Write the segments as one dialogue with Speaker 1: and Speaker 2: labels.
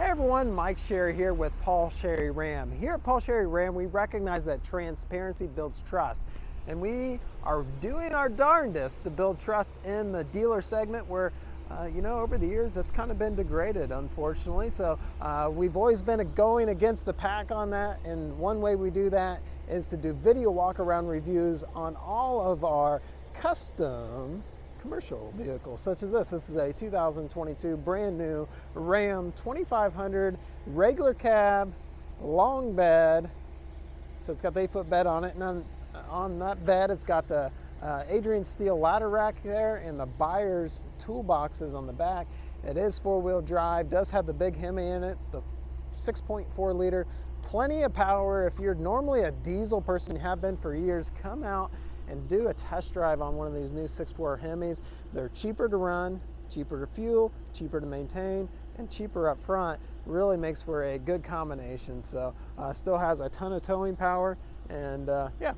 Speaker 1: Hey everyone, Mike Sherry here with Paul Sherry Ram. Here at Paul Sherry Ram, we recognize that transparency builds trust. And we are doing our darndest to build trust in the dealer segment where uh, you know, over the years, that's kind of been degraded, unfortunately. So uh, we've always been going against the pack on that. And one way we do that is to do video walk around reviews on all of our custom commercial vehicles, such as this. This is a 2022 brand new Ram 2500 regular cab, long bed. So it's got the eight foot bed on it. And on, on that bed, it's got the uh, Adrian steel ladder rack there and the Buyers toolboxes on the back. It is four wheel drive, does have the big Hemi in it. It's the 6.4 liter, plenty of power. If you're normally a diesel person, you have been for years, come out and do a test drive on one of these new 6.4 Hemis. They're cheaper to run, cheaper to fuel, cheaper to maintain, and cheaper up front. Really makes for a good combination. So uh, still has a ton of towing power and uh, yeah,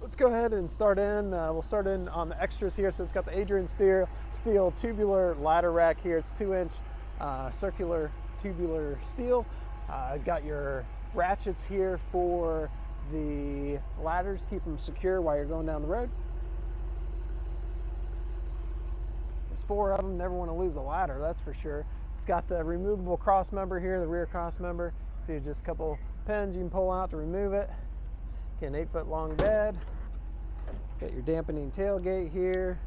Speaker 1: let's go ahead and start in. Uh, we'll start in on the extras here. So it's got the Adrian Steel, steel tubular ladder rack here. It's two inch uh, circular tubular steel. Uh, got your ratchets here for the ladders, keep them secure while you're going down the road. There's four of them, never want to lose a ladder, that's for sure. It's got the removable cross member here, the rear cross member. See just a couple pins you can pull out to remove it. An eight foot long bed. Got your dampening tailgate here.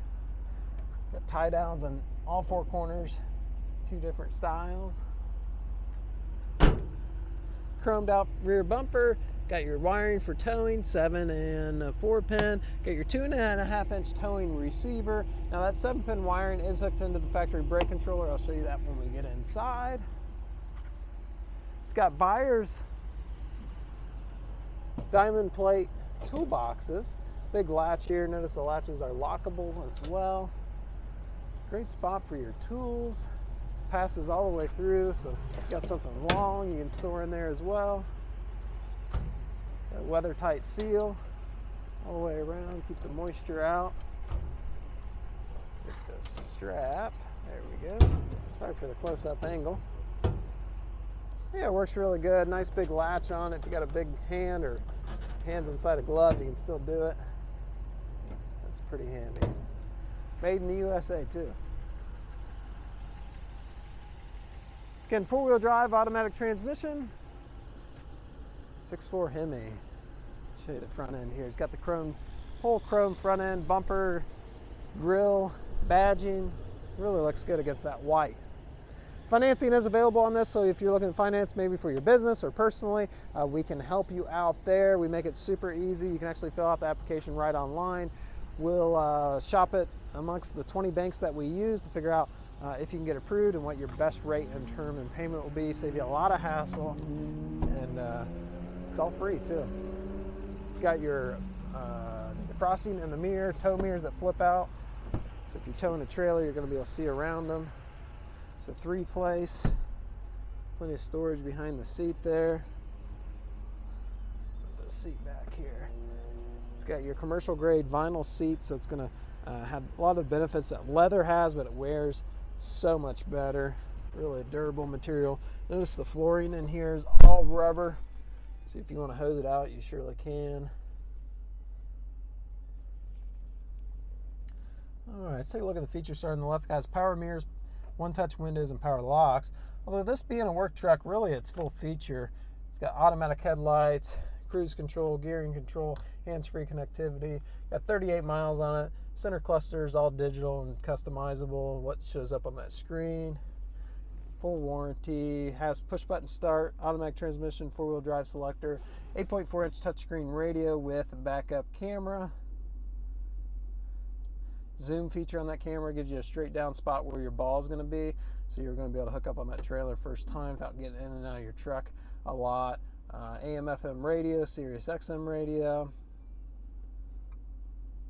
Speaker 1: Got tie downs on all four corners, two different styles. Chromed out rear bumper, got your wiring for towing, seven and four pin. Got your two and a half inch towing receiver. Now that seven pin wiring is hooked into the factory brake controller. I'll show you that when we get inside. It's got buyers diamond plate toolboxes. Big latch here. Notice the latches are lockable as well. Great spot for your tools. Passes all the way through, so you got something long you can store in there as well. Got weather tight seal all the way around, keep the moisture out. Get this strap. There we go. Sorry for the close-up angle. Yeah, it works really good. Nice big latch on it. If you got a big hand or hands inside a glove, you can still do it. That's pretty handy. Made in the USA too. Again, four-wheel drive, automatic transmission. 6.4 Hemi. Show you the front end here. It's got the chrome, whole chrome front end, bumper, grill, badging. Really looks good against that white. Financing is available on this, so if you're looking to finance maybe for your business or personally, uh, we can help you out there. We make it super easy. You can actually fill out the application right online. We'll uh, shop it amongst the 20 banks that we use to figure out uh, if you can get approved and what your best rate and term and payment will be. Save you a lot of hassle, and uh, it's all free too. Got your uh, defrosting in the mirror, tow mirrors that flip out. So if you're towing a trailer, you're going to be able to see around them. It's a three place. Plenty of storage behind the seat there. Put the seat back here. It's got your commercial grade vinyl seat, so it's going to uh, have a lot of benefits that leather has, but it wears so much better. Really durable material. Notice the flooring in here is all rubber. So if you want to hose it out, you surely can. All right, let's take a look at the features starting on the left. guys power mirrors, one touch windows and power locks. Although this being a work truck, really its full feature. It's got automatic headlights, cruise control, gearing control, hands-free connectivity. Got 38 miles on it. Center cluster is all digital and customizable. What shows up on that screen. Full warranty. Has push button start, automatic transmission, four-wheel drive selector, 8.4 inch touchscreen radio with backup camera zoom feature on that camera gives you a straight down spot where your ball is going to be so you're going to be able to hook up on that trailer first time without getting in and out of your truck a lot uh, am fm radio sirius xm radio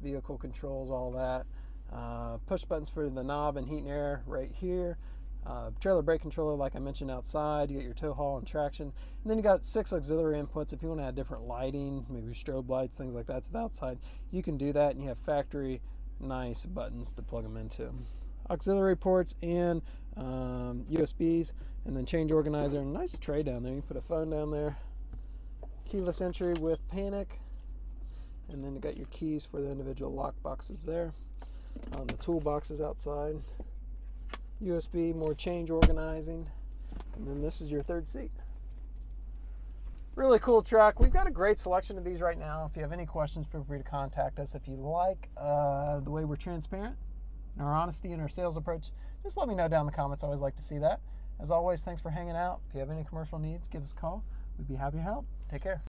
Speaker 1: vehicle controls all that uh, push buttons for the knob and heat and air right here uh, trailer brake controller like I mentioned outside you get your tow haul and traction and then you got six auxiliary inputs if you want to add different lighting maybe strobe lights things like that to the outside you can do that and you have factory nice buttons to plug them into. Auxiliary ports and um, USBs, and then change organizer. Nice tray down there. You can put a phone down there. Keyless entry with panic, and then you got your keys for the individual lock boxes there. On the toolboxes outside. USB, more change organizing, and then this is your third seat. Really cool truck. We've got a great selection of these right now. If you have any questions, feel free to contact us. If you like uh, the way we're transparent, our honesty and our sales approach, just let me know down in the comments. I always like to see that. As always, thanks for hanging out. If you have any commercial needs, give us a call. We'd be happy to help. Take care.